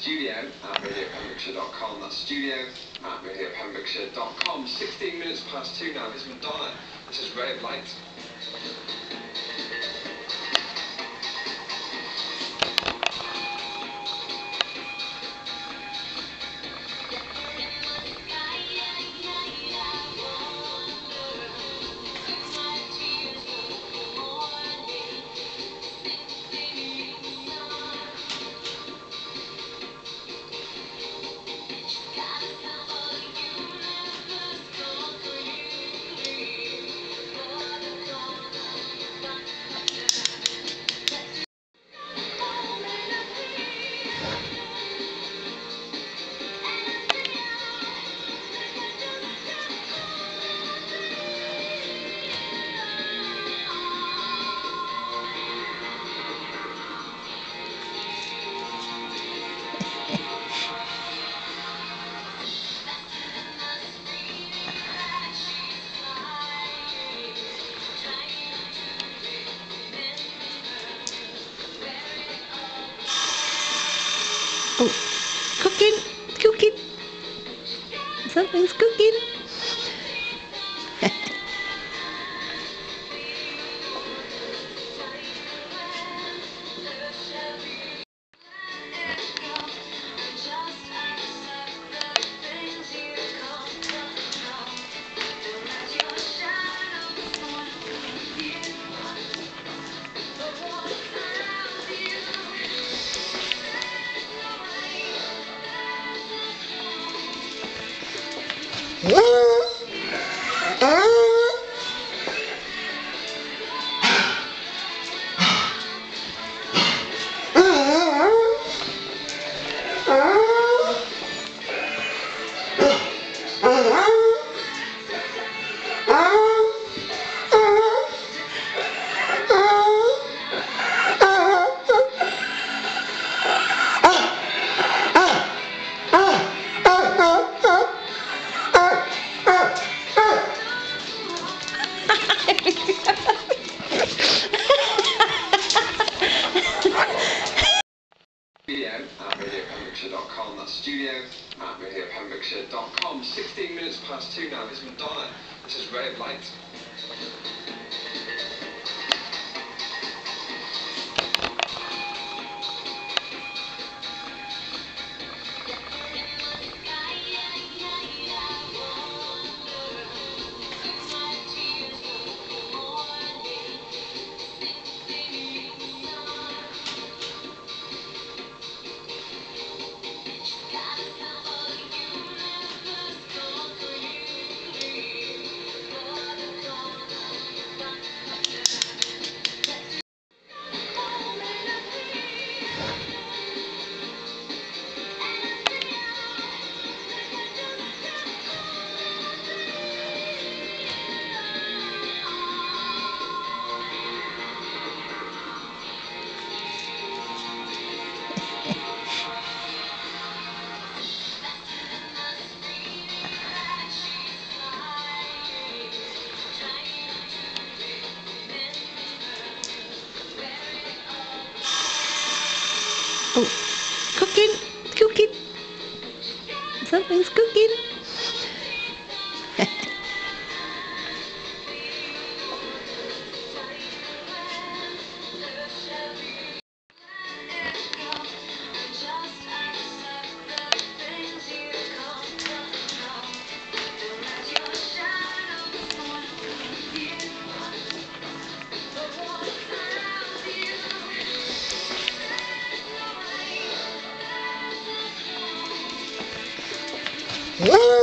studio at radiopembrokeshire.com. That's studio at radiopembrokeshire.com. 16 minutes past two now. Is Madonna. This is Ray of Light. Oh, cooking, cooking. Something's cooking. Woo! At radiopembrokeshire.com. That's studio at radiopembrokeshire.com. 16 minutes past two now. Is Madonna. This is Ray of Light. Oh, cooking, cooking. Something's cooking. Woo!